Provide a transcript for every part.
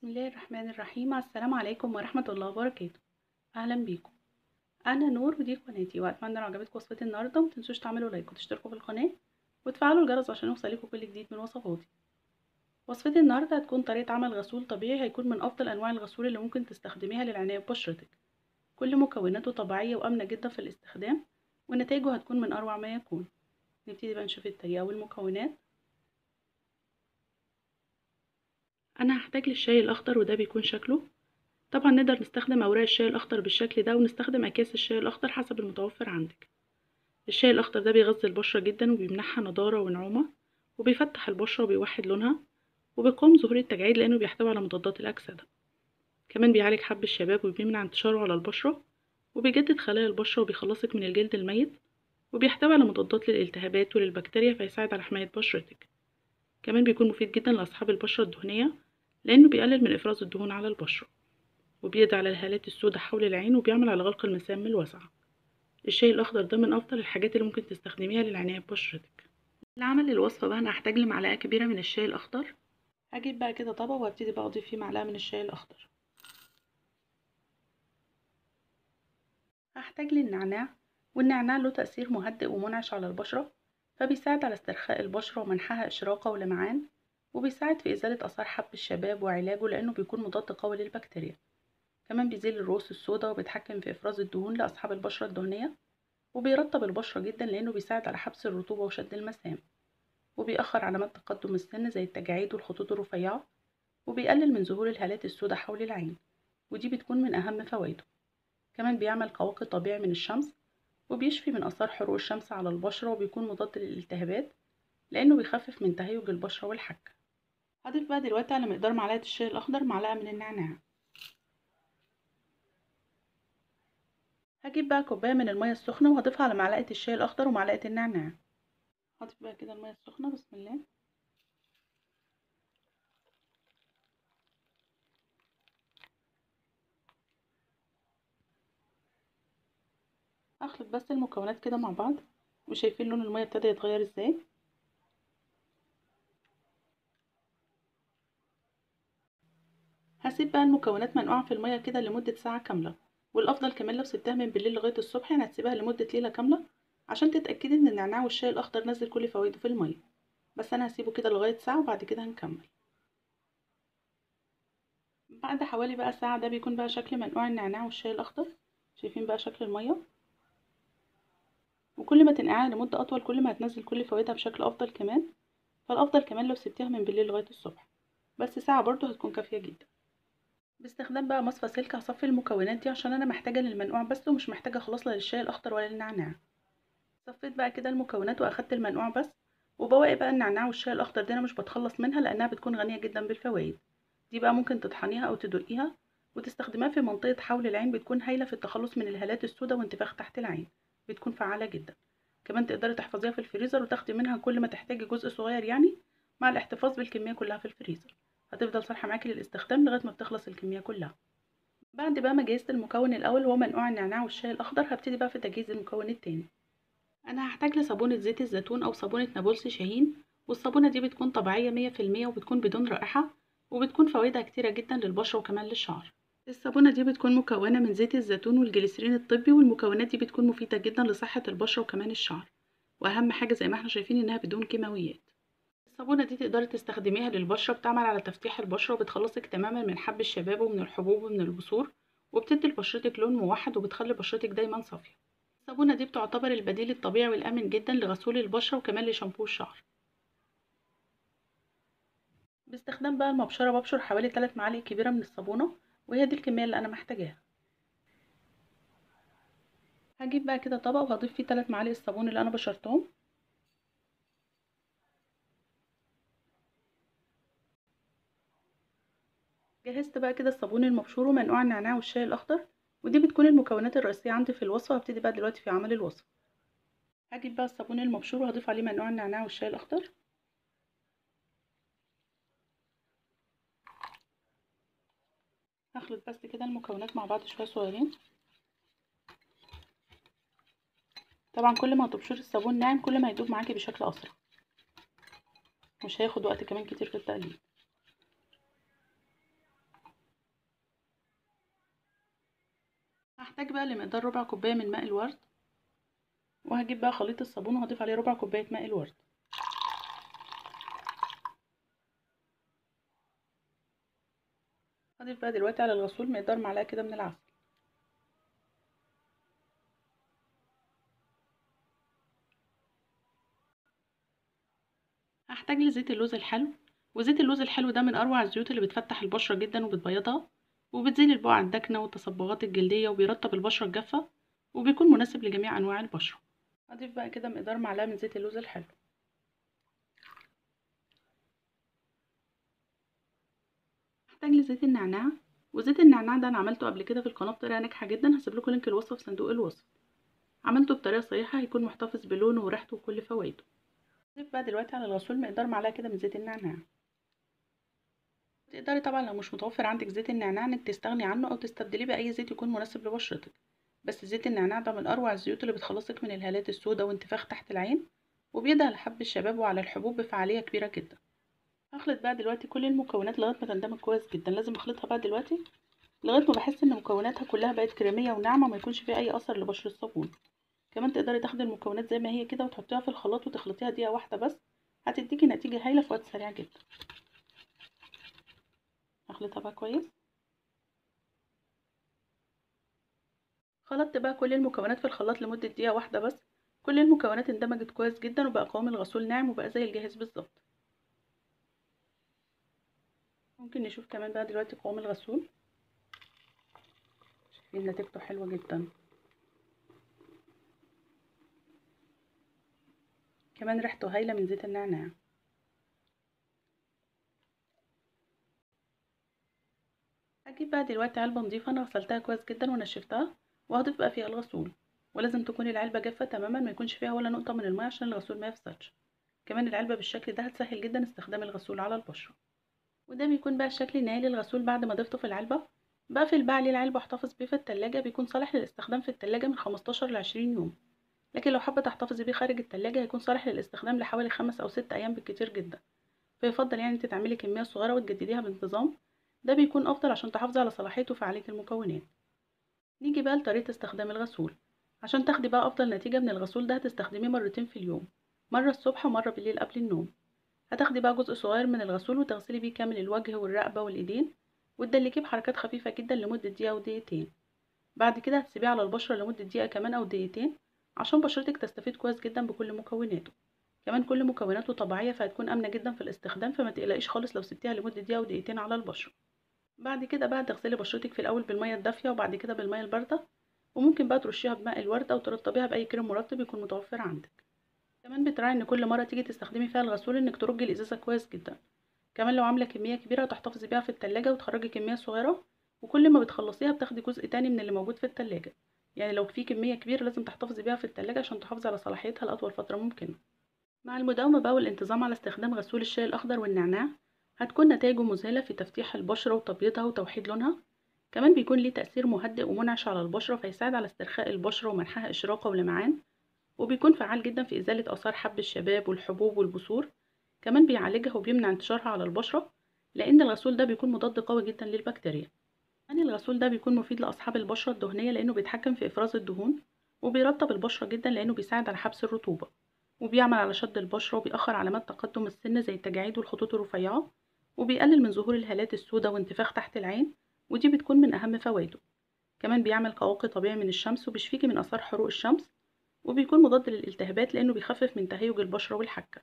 بسم الله الرحمن الرحيم. السلام عليكم ورحمة الله وبركاته. أهلا بيكم. أنا نور ودي قناتي وأتمنى لو عجبتكم وصفتي النهاردة متنسوش تعملوا لايك وتشتركوا في القناة وتفعلوا الجرس عشان يوصلكوا كل جديد من وصفاتي. وصفتي النهاردة هتكون طريقة عمل غسول طبيعي هيكون من أفضل أنواع الغسول اللي ممكن تستخدميها للعناية ببشرتك. كل مكوناته طبيعية وآمنة جدا في الاستخدام ونتائجه هتكون من أروع ما يكون. نبتدي بقى نشوف الطريقة والمكونات. أنا هحتاج للشاي الأخضر وده بيكون شكله. طبعا نقدر نستخدم أوراق الشاي الأخضر بالشكل ده ونستخدم أكياس الشاي الأخضر حسب المتوفر عندك. الشاي الأخضر ده بيغذي البشرة جدا وبيمنحها نضارة ونعومة وبيفتح البشرة وبيوحد لونها وبيقاوم ظهور التجاعيد لأنه بيحتوي على مضادات الأكسدة. كمان بيعالج حب الشباب وبيمنع انتشاره على البشرة وبيجدد خلايا البشرة وبيخلصك من الجلد الميت وبيحتوي على مضادات للالتهابات وللبكتيريا فيساعد على حماية بشرتك. كمان بيكون مفيد جدا لأصحاب البشرة الدهنية لأنه بيقلل من إفراز الدهون على البشرة وبيقضي على الهالات السوداء حول العين وبيعمل على غلق المسام الواسعة الشاي الأخضر ده من أفضل الحاجات اللي ممكن تستخدميها للعناية ببشرتك. لعمل الوصفة بقى أنا هحتاج لمعلقة كبيرة من الشاي الأخضر. هجيب بقى كده طبق وهبتدي بقى أضيف فيه معلقة من الشاي الأخضر. هحتاج للنعناع والنعناع له تأثير مهدئ ومنعش على البشرة فبيساعد على استرخاء البشرة ومنحها إشراقة ولمعان. وبيساعد في إزالة آثار حب الشباب وعلاجه لأنه بيكون مضاد قوي للبكتيريا. كمان بيزيل الرؤوس السوداء وبيتحكم في إفراز الدهون لأصحاب البشرة الدهنية وبيرطب البشرة جدا لأنه بيساعد على حبس الرطوبة وشد المسام. وبيأخر علامات تقدم السن زي التجاعيد والخطوط الرفيعة وبيقلل من ظهور الهالات السوداء حول العين ودي بتكون من أهم فوائده. كمان بيعمل قواقي طبيعي من الشمس وبيشفي من آثار حروق الشمس على البشرة وبيكون مضاد للالتهابات لأنه بيخفف من تهيج البشرة والحك. هضيف بقى دلوقتي على مقدار معلقة الشاي الأخضر معلقة من النعناع. هجيب بقى كوباية من المية السخنة وهضيفها على معلقة الشاي الأخضر ومعلقة النعناع. هضيف بقى كده المية السخنة بسم الله. هخلط بس المكونات كده مع بعض. وشايفين لون المية ابتدى يتغير إزاي؟ هسيب بقى المكونات منقوعة في المية كده لمدة ساعة كاملة والأفضل كمان لو سبتها من بالليل لغاية الصبح يعني هتسيبها لمدة ليلة كاملة عشان تتأكدي إن النعناع والشاي الأخضر نزل كل فوائده في المية. بس أنا هسيبه كده لغاية ساعة وبعد كده هنكمل. بعد حوالي بقى ساعة ده بيكون بقى شكل منقوع النعناع والشاي الأخضر. شايفين بقى شكل المية؟ وكل ما تنقعها لمدة أطول كل ما هتنزل كل فوائدها بشكل أفضل كمان. فالأفضل كمان لو سبتيها من بالليل لغاية الصبح. بس ساعة برضو هتكون كافية جدا. باستخدام بقى مصفى سلك هصفي المكونات دي عشان أنا محتاجة للمنقوع بس ومش محتاجة خلاص لا للشاي الاخضر ولا للنعناع. صفيت بقى كده المكونات وأخدت المنقوع بس وبواقي بقى النعناع والشاي الأخضر دي أنا مش بتخلص منها لأنها بتكون غنية جدا بالفوائد. دي بقى ممكن تطحنيها أو تدقيها وتستخدميها في منطقة حول العين بتكون هايلة في التخلص من الهالات السوداء وانتفاخ تحت العين. بتكون فعالة جدا. كمان تقدري تحفظيها في الفريزر وتاخدي منها كل ما تحتاجي جزء صغير يعني مع الاحتفاظ بالكمية كلها في الفريزر. هتفضل صالحه معاكي للاستخدام لغاية ما بتخلص الكمية كلها. بعد بقى ما جهزت المكون الأول هو منقوع النعناع والشاي الأخضر هبتدي بقى في تجهيز المكون التاني. أنا هحتاج لصابونة زيت الزيتون أو صابونة نابلس شاهين والصابونة دي بتكون طبيعية مية في المية وبتكون بدون رائحة وبتكون فوائدها كتيرة جدا للبشرة وكمان للشعر. الصابونة دي بتكون مكونة من زيت الزيتون والجليسرين الطبي والمكونات دي بتكون مفيدة جدا لصحة البشرة وكمان الشعر. وأهم حاجة زي ما إحنا شايفين إنها بدون كيماويات. الصابونة دي تقدري تستخدميها للبشرة بتعمل على تفتيح البشرة وبتخلصك تماما من حب الشباب ومن الحبوب ومن البثور وبتدي لبشرتك لون موحد وبتخلي بشرتك دايما صافية. الصابونة دي بتعتبر البديل الطبيعي والأمن جدا لغسول البشرة وكمان لشامبو الشعر. باستخدام بقى المبشرة ببشر حوالي 3 معالق كبيرة من الصابونة وهي دي الكمية اللي أنا محتاجاها. هجيب بقى كده طبق وهضيف فيه 3 معالق الصابون اللي أنا بشرتهم. جهزت بقى كده الصابون المبشور ومنقوع النعناع والشاي الأخضر ودي بتكون المكونات الرئيسية عندي في الوصفة هبتدي بقى دلوقتي في عمل الوصفة. هجيب بقى الصابون المبشور وهضيف عليه منقوع النعناع والشاي الأخضر. هخلط بس كده المكونات مع بعض شوية صغيرين. طبعا كل ما تبشري الصابون ناعم كل ما يدوب معاكي بشكل أسرع. مش هياخد وقت كمان كتير في التقليب. هحتاج بقى لمقدار ربع كوباية من ماء الورد. وهجيب بقى خليط الصابون وهضيف عليه ربع كوباية ماء الورد. هضيف بقى دلوقتي على الغسول مقدار معلقة كده من العسل. هحتاج لزيت اللوز الحلو. وزيت اللوز الحلو ده من أروع الزيوت اللي بتفتح البشرة جدا وبتبيضها. وبتزيل البقع الداكنه والتصبغات الجلدية وبيرطب البشرة الجافة وبيكون مناسب لجميع أنواع البشرة. أضيف بقى كده مقدار معلقة من زيت اللوز الحلو. هحتاج لزيت النعناع وزيت النعناع ده أنا عملته قبل كده في القناة بطريقة ناجحة جدا هسيب لكم لينك الوصفه في صندوق الوصف. عملته بطريقة صحيحة هيكون محتفظ بلونه وريحته وكل فوائده. أضيف بقى دلوقتي على الغسول مقدار معلقة كده من زيت النعناع. تقدري طبعا لو مش متوفر عندك زيت النعناع إنك تستغني عنه أو تستبدليه بأي زيت يكون مناسب لبشرتك. بس زيت النعناع ده من أروع الزيوت اللي بتخلصك من الهالات السوداء وانتفاخ تحت العين وبيدعي على حب الشباب وعلى الحبوب بفعالية كبيرة جدا. هخلط بقى دلوقتي كل المكونات لغاية ما تندمج كويس جدا. لازم أخلطها بقى دلوقتي لغاية ما بحس إن مكوناتها كلها بقت كريمية وناعمة وما يكونش فيها أي أثر لبشر الصابون. كمان تقدري تاخدي المكونات زي ما هي كده وتحطيها في الخلاط وتخلطيها دقيقة واحدة بس هتديكي نتيجة هايلة في وقت سريع جدا. هخلطها بقى كويس؟ خلطت بقى كل المكونات في الخلاط لمدة دقيقة واحدة بس. كل المكونات اندمجت كويس جدا وبقى قوام الغسول ناعم وبقى زي الجاهز بالظبط. ممكن نشوف كمان بقى دلوقتي قوام الغسول. شايفين نتيجته حلوة جدا. كمان ريحته هايلة من زيت النعناع. هجيب بقى دلوقتي علبه نظيفه أنا غسلتها كويس جدا ونشفتها وهضيف بقى فيها الغسول. ولازم تكون العلبة جافة تماما ما يكونش فيها ولا نقطة من الماء عشان الغسول ما يفسدش كمان العلبة بالشكل ده هتسهل جدا استخدام الغسول على البشرة. وده بيكون بقى الشكل النهائي للغسول بعد ما ضفته في العلبة. بقفل بقى عليه العلبة واحتفظ بيه في التلاجة بيكون صالح للاستخدام في التلاجة من 15 ل 20 يوم. لكن لو حابه تحتفظي بيه خارج التلاجة هيكون صالح للاستخدام لحوالي خمس أو ست أيام بالكتير جدا. فيفضل يعني انت تعملي كمية صغيرة وتجدديها بانتظام. ده بيكون أفضل عشان تحافظي على صلاحيه وفعاليه المكونات. نيجي بقى لطريقة استخدام الغسول. عشان تاخدي بقى أفضل نتيجة من الغسول ده هتستخدميه مرتين في اليوم مرة الصبح ومرة بالليل قبل النوم. هتاخدي بقى جزء صغير من الغسول وتغسلي بيه كامل الوجه والرقبة والإيدين وتدلكيه بحركات خفيفة جدا لمدة دقيقة أو دقيقتين. بعد كده هتسيبيه على البشرة لمدة دقيقة كمان أو دقيقتين عشان بشرتك تستفيد كويس جدا بكل مكوناته. كمان كل مكوناته طبيعية فهتكون آمنة جدا في الاستخدام فما تقلقيش خالص لو سبتيها لمدة دقيقة أو دقيقتين على البشرة. بعد كده بقى تغسلي بشرتك في الأول بالمية الدافية وبعد كده بالمية الباردة وممكن بقى ترشيها بماء الورد أو ترطبيها بأي كريم مرطب يكون متوفر عندك. كمان بتراعي إن كل مرة تيجي تستخدمي فيها الغسول إنك ترجي الإزازة كويس جدا. كمان لو عاملة كمية كبيرة تحتفظي بيها في التلاجة وتخرجي كمية صغيرة وكل ما بتخلصيها بتاخدي جزء تاني من اللي موجود في التلاجة. يعني لو في كمية كبيرة لازم تحتفظي بيها في التلاجة عشان تحافظي على صلاحيتها لأطول فترة ممكنة. مع المداومة بقى والانتظام على استخدام غسول الشاي الأخضر والنعناع هتكون نتائجه مذهلة في تفتيح البشرة وتبييضها وتوحيد لونها؟ كمان بيكون ليه تأثير مهدئ ومنعش على البشرة فيساعد على استرخاء البشرة ومنحها إشراقة ولمعان وبيكون فعال جدا في إزالة آثار حب الشباب والحبوب والبثور. كمان بيعالجها وبيمنع انتشارها على البشرة لأن الغسول ده بيكون مضاد قوي جدا للبكتيريا. يعني الغسول ده بيكون مفيد لأصحاب البشرة الدهنية لأنه بيتحكم في إفراز الدهون وبيرطب البشرة جدا لأنه بيساعد على حبس الرطوبة وبيعمل على شد البشرة وبيأخر علامات تقدم السن زي التجاعيد والخطوط الرفيعة. وبيقلل من ظهور الهالات السوداء وانتفاخ تحت العين ودي بتكون من أهم فوائده. كمان بيعمل كواقي طبيعي من الشمس وبيشفيكي من آثار حروق الشمس وبيكون مضاد للالتهابات لأنه بيخفف من تهيج البشرة والحكة.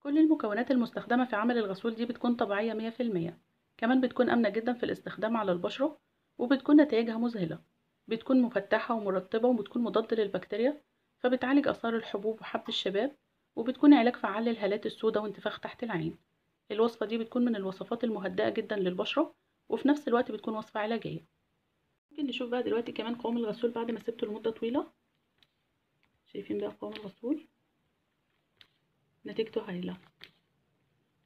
كل المكونات المستخدمة في عمل الغسول دي بتكون طبيعية مية في المية. كمان بتكون آمنة جدا في الاستخدام على البشرة وبتكون نتائجها مذهلة. بتكون مفتحة ومرطبة وبتكون مضاد للبكتيريا فبتعالج آثار الحبوب وحب الشباب وبتكون علاج فعال للهالات السوداء وانتفاخ تحت العين. الوصفة دي بتكون من الوصفات المهدئة جدا للبشرة وفي نفس الوقت بتكون وصفة علاجية. ممكن نشوف بقى دلوقتي كمان قوام الغسول بعد ما سبته لمدة طويلة. شايفين بقى قوام الغسول؟ نتيجته هايلة.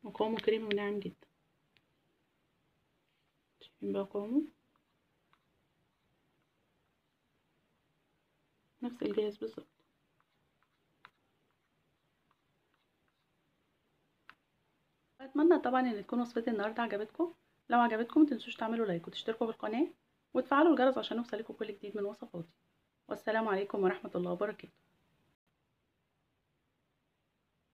وقوامه كريمي وناعم جدا. شايفين بقى قوامه نفس الجهاز بالظبط. أتمنى طبعا إن تكون وصفتي النهارده عجبتكم. لو عجبتكم متنسوش تعملوا لايك وتشتركوا بالقناة وتفعلوا الجرس عشان يوصلكوا كل جديد من وصفاتي. والسلام عليكم ورحمة الله وبركاته.